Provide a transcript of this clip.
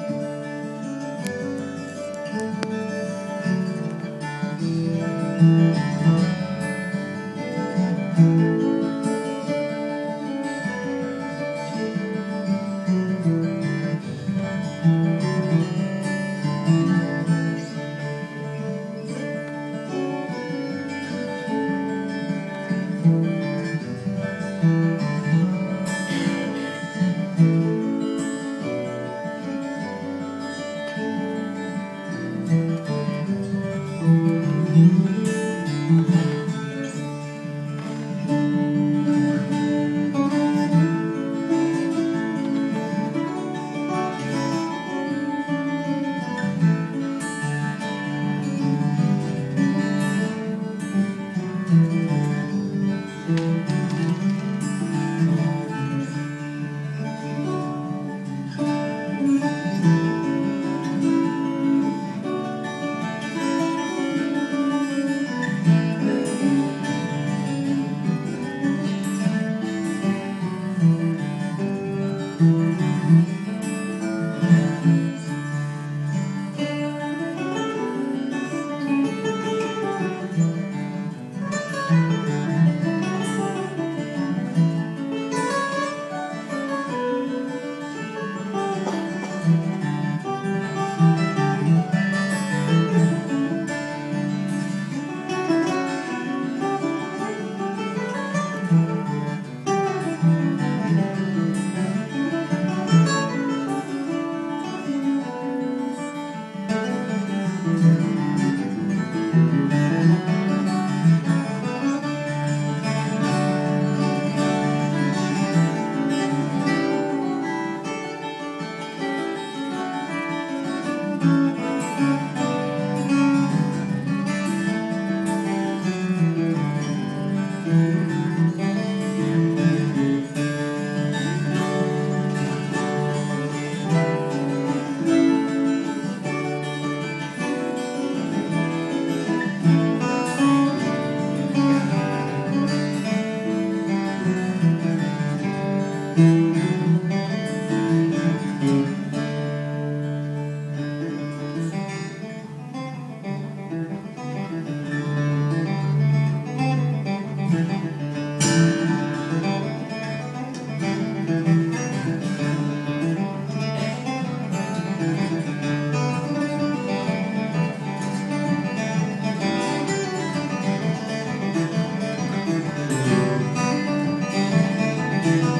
thank you Mm-hmm. you.